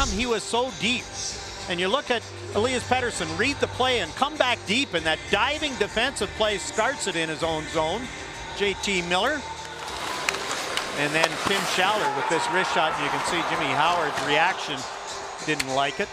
come he was so deep? And you look at Elias Pettersson, read the play and come back deep, and that diving defensive play starts it in his own zone. JT Miller. And then Tim Schaller with this wrist shot, and you can see Jimmy Howard's reaction didn't like it.